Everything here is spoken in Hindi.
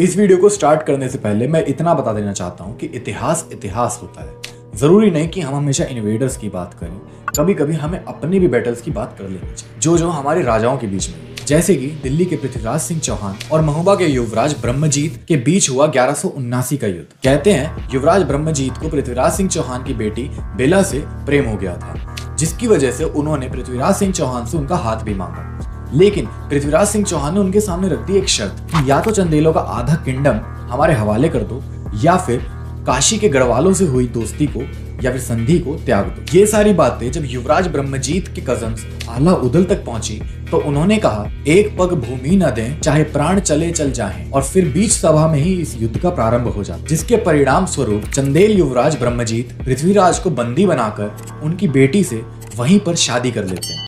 इस वीडियो को स्टार्ट करने से पहले मैं इतना बता देना चाहता हूँ कि इतिहास इतिहास होता है। ज़रूरी नहीं कि हम हमेशा इन्वेडर्स की बात करें। कभी कभी हमें अपने भी बैटल्स की बात कर लेनी चाहिए। जो जो हमारे राजाओं के बीच में जैसे कि दिल्ली के पृथ्वीराज सिंह चौहान और महोबा के युवराज ब्रह्मजीत के बीच हुआ ग्यारह का युद्ध। कहते हैं, युवराज ब्रह्मजीत को पृथ्वीराज सिंह चौहान की बेटी बेला से प्रेम हो गया था, जिसकी वजह से उन्होंने पृथ्वीराज सिंह चौहान से उनका हाथ भी मांगा। लेकिन पृथ्वीराज सिंह चौहान ने उनके सामने रख दी एक शर्त कि या तो चंदेलों का आधा किंगडम हमारे हवाले कर दो, या फिर काशी के गढ़वालों से हुई दोस्ती को, या फिर संधि को त्याग दो। ये सारी बातें जब युवराज ब्रह्मजीत के कज़न आला उदल तक पहुँची तो उन्होंने कहा, एक पग भूमि न दें, चाहे प्राण चले चल जाएँ, और फिर बीच सभा में ही इस युद्ध का प्रारंभ हो जाता जिसके परिणाम स्वरूप चंदेल युवराज ब्रह्मजीत पृथ्वीराज को बंदी बनाकर उनकी बेटी से वहीं पर शादी कर लेते हैं।